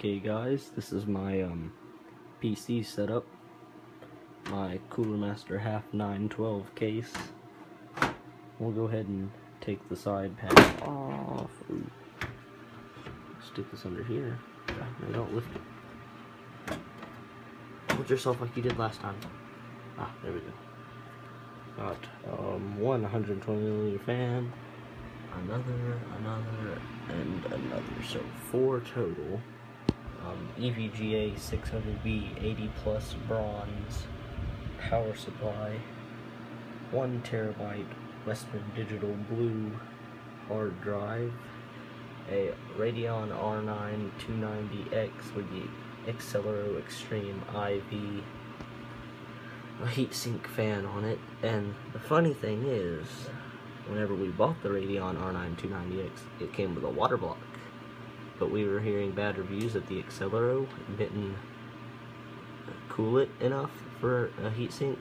Okay guys, this is my um, PC setup. My Cooler Master HAF 912 case. We'll go ahead and take the side panel off. Ooh. Stick this under here. No, don't lift it. Hold yourself like you did last time. Ah, there we go. Got um, one 120 millimeter fan, another, another, and another. So four total EVGA 600B 80 plus bronze power supply, one terabyte Western Digital Blue hard drive, a Radeon R9 290X with the Accelero Xtreme IV, a heatsink fan on it, and the funny thing is, whenever we bought the Radeon R9 290X, it came with a water block but we were hearing bad reviews that the Accelero didn't cool it enough for a heatsink,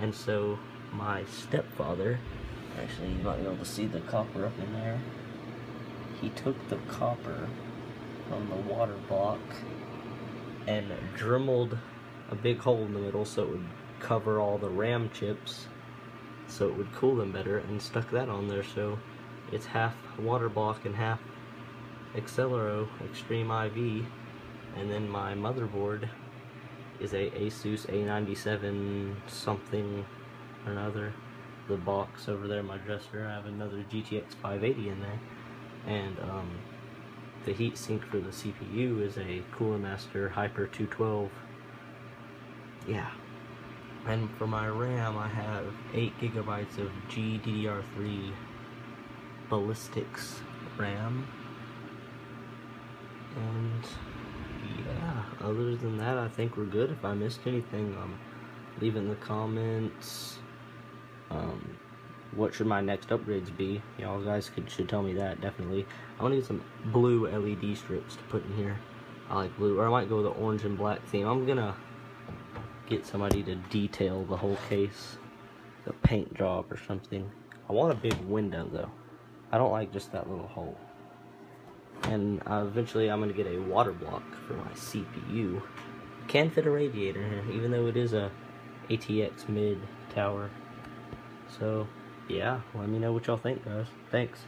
and so my stepfather, actually you might be able to see the copper up in there, he took the copper from the water block and dremelled a big hole in the middle so it would cover all the RAM chips so it would cool them better and stuck that on there so it's half water block and half Accelero Xtreme IV, and then my motherboard is a Asus A97 something or another. The box over there, my dresser, I have another GTX 580 in there, and um, the heatsink for the CPU is a Cooler Master Hyper 212. Yeah. And for my RAM, I have 8 gigabytes of GDDR3 Ballistix RAM and yeah, other than that, I think we're good. If I missed anything, um, leave in the comments. Um, what should my next upgrades be? Y'all guys could should tell me that definitely. I want to get some blue LED strips to put in here. I like blue, or I might go with the orange and black theme. I'm gonna get somebody to detail the whole case, a paint job or something. I want a big window though. I don't like just that little hole and uh, eventually I'm going to get a water block for my CPU. Can fit a radiator here, even though it is a ATX mid tower. So, yeah, let me know what y'all think, guys. Thanks.